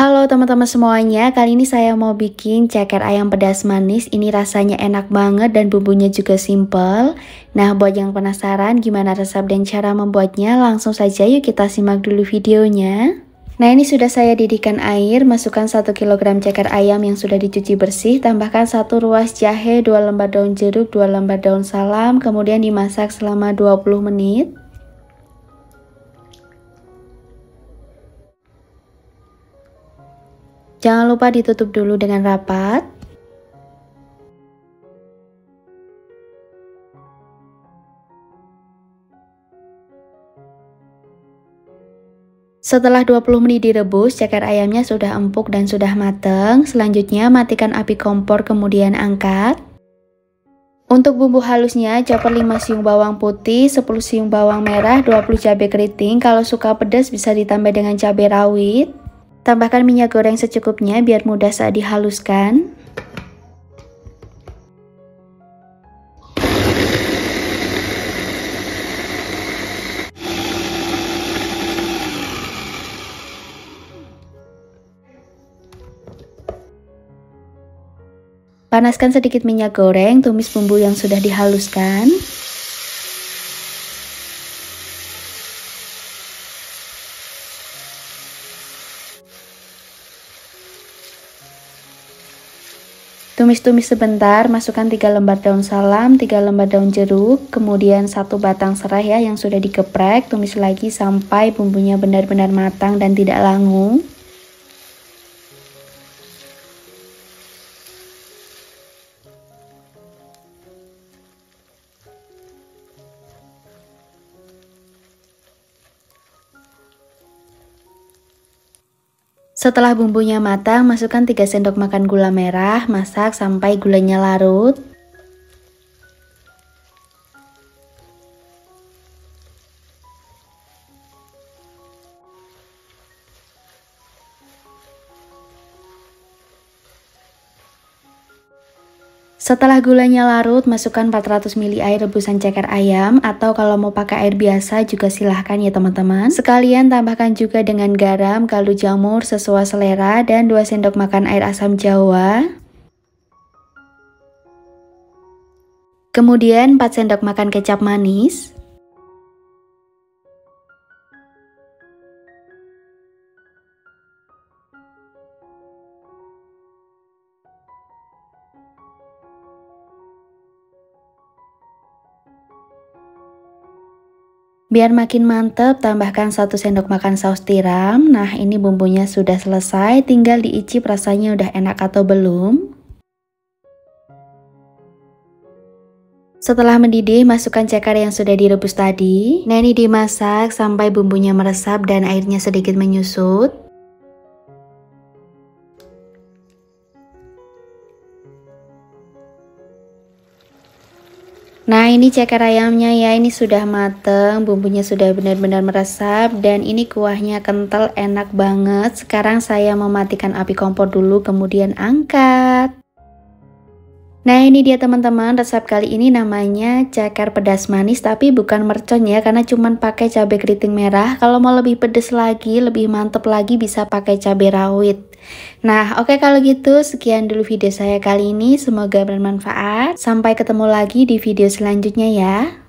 Halo teman-teman semuanya, kali ini saya mau bikin ceker ayam pedas manis. Ini rasanya enak banget dan bumbunya juga simple. Nah, buat yang penasaran gimana resep dan cara membuatnya, langsung saja yuk kita simak dulu videonya. Nah ini sudah saya didihkan air, masukkan 1 kg ceker ayam yang sudah dicuci bersih, tambahkan 1 ruas jahe, 2 lembar daun jeruk, 2 lembar daun salam, kemudian dimasak selama 20 menit. Jangan lupa ditutup dulu dengan rapat. Setelah 20 menit direbus, ceker ayamnya sudah empuk dan sudah mateng. Selanjutnya matikan api kompor kemudian angkat. Untuk bumbu halusnya, chopper 5 siung bawang putih, 10 siung bawang merah, 20 cabai keriting. Kalau suka pedas bisa ditambah dengan cabai rawit. Tambahkan minyak goreng secukupnya biar mudah saat dihaluskan. Panaskan sedikit minyak goreng, tumis bumbu yang sudah dihaluskan. Tumis-tumis sebentar, masukkan 3 lembar daun salam, 3 lembar daun jeruk, kemudian satu batang serai ya yang sudah dikeprek, tumis lagi sampai bumbunya benar-benar matang dan tidak langu. Setelah bumbunya matang, masukkan 3 sendok makan gula merah, masak sampai gulanya larut. Setelah gulanya larut, masukkan 400 ml air rebusan ceker ayam atau kalau mau pakai air biasa juga silahkan ya teman-teman. Sekalian tambahkan juga dengan garam, kaldu jamur sesuai selera dan 2 sendok makan air asam jawa. Kemudian 4 sendok makan kecap manis. Biar makin mantep, tambahkan 1 sendok makan saus tiram. Nah, ini bumbunya sudah selesai, tinggal diicip rasanya udah enak atau belum. Setelah mendidih, masukkan ceker yang sudah direbus tadi. Nah, ini dimasak sampai bumbunya meresap dan airnya sedikit menyusut. Nah ini ceker ayamnya ya. Ini sudah mateng bumbunya sudah benar-benar meresap dan ini kuahnya kental enak banget. Sekarang saya mematikan api kompor dulu kemudian angkat. Nah ini dia teman-teman resep kali ini namanya ceker pedas manis tapi bukan mercon ya karena cuman pakai cabai keriting merah. Kalau mau lebih pedas lagi lebih mantep lagi bisa pakai cabai rawit Nah, oke okay, kalau gitu sekian dulu video saya kali ini. Semoga bermanfaat. Sampai ketemu lagi di video selanjutnya ya.